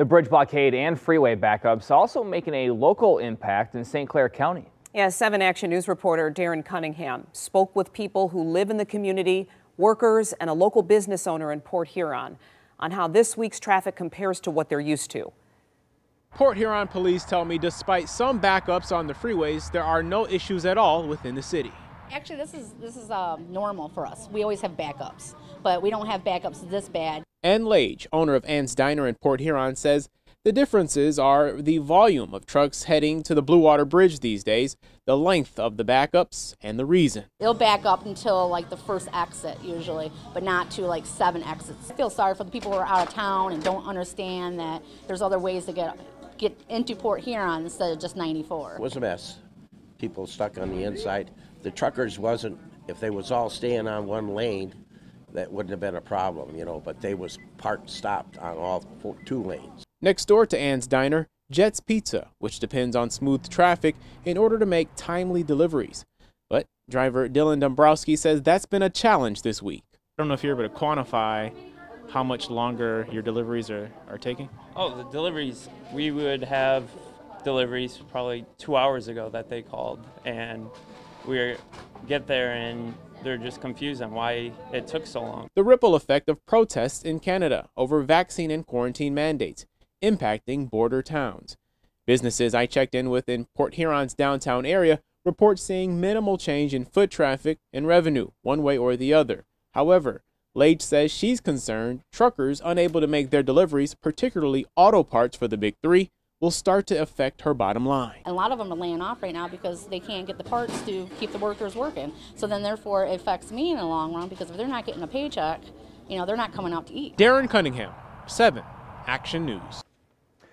The bridge blockade and freeway backups also making a local impact in St. Clair County. Yeah, 7 Action News reporter Darren Cunningham spoke with people who live in the community, workers, and a local business owner in Port Huron on how this week's traffic compares to what they're used to. Port Huron police tell me despite some backups on the freeways, there are no issues at all within the city. Actually, this is this is uh, normal for us. We always have backups, but we don't have backups this bad. Ann Lage, owner of Ann's Diner in Port Huron, says the differences are the volume of trucks heading to the Blue Water Bridge these days, the length of the backups, and the reason. It'll back up until like the first exit usually, but not to like seven exits. I feel sorry for the people who are out of town and don't understand that there's other ways to get get into Port Huron instead of just 94. It was a mess. People stuck on the inside. The truckers wasn't, if they was all staying on one lane, that wouldn't have been a problem, you know, but they was part stopped on all four, two lanes. Next door to Ann's Diner, Jet's Pizza, which depends on smooth traffic in order to make timely deliveries. But driver Dylan Dombrowski says that's been a challenge this week. I don't know if you're able to quantify how much longer your deliveries are, are taking. Oh, the deliveries, we would have deliveries probably two hours ago that they called, and we get there and they're just confused on why it took so long. The ripple effect of protests in Canada over vaccine and quarantine mandates impacting border towns. Businesses I checked in with in Port Huron's downtown area report seeing minimal change in foot traffic and revenue, one way or the other. However, Lage says she's concerned truckers unable to make their deliveries, particularly auto parts for the big three, will start to affect her bottom line. A lot of them are laying off right now because they can't get the parts to keep the workers working. So then therefore it affects me in the long run because if they're not getting a paycheck, you know, they're not coming out to eat. Darren Cunningham, 7 Action News.